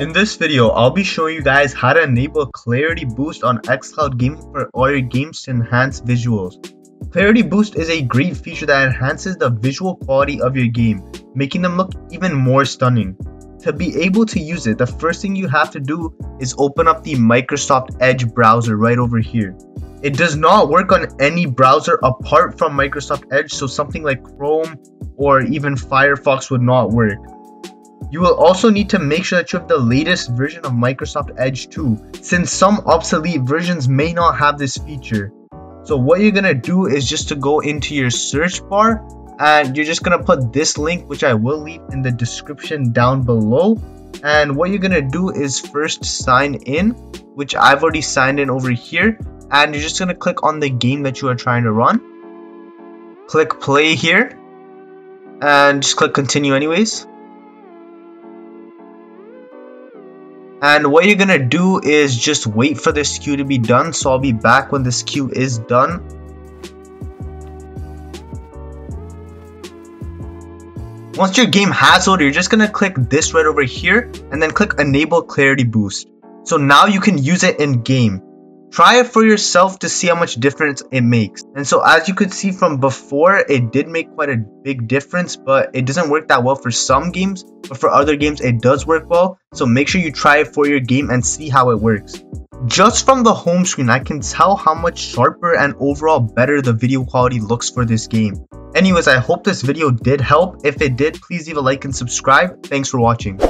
In this video, I'll be showing you guys how to enable Clarity Boost on xCloud Gaming for all your games to enhance visuals. Clarity Boost is a great feature that enhances the visual quality of your game, making them look even more stunning. To be able to use it, the first thing you have to do is open up the Microsoft Edge browser right over here. It does not work on any browser apart from Microsoft Edge, so something like Chrome or even Firefox would not work. You will also need to make sure that you have the latest version of Microsoft Edge too, since some obsolete versions may not have this feature. So what you're gonna do is just to go into your search bar and you're just gonna put this link which I will leave in the description down below. And what you're gonna do is first sign in which I've already signed in over here and you're just gonna click on the game that you are trying to run. Click play here and just click continue anyways And what you're gonna do is just wait for this queue to be done. So I'll be back when this queue is done. Once your game has loaded, you're just gonna click this right over here and then click enable clarity boost. So now you can use it in game. Try it for yourself to see how much difference it makes. And so as you could see from before, it did make quite a big difference, but it doesn't work that well for some games, but for other games it does work well. So make sure you try it for your game and see how it works. Just from the home screen, I can tell how much sharper and overall better the video quality looks for this game. Anyways, I hope this video did help. If it did, please leave a like and subscribe. Thanks for watching.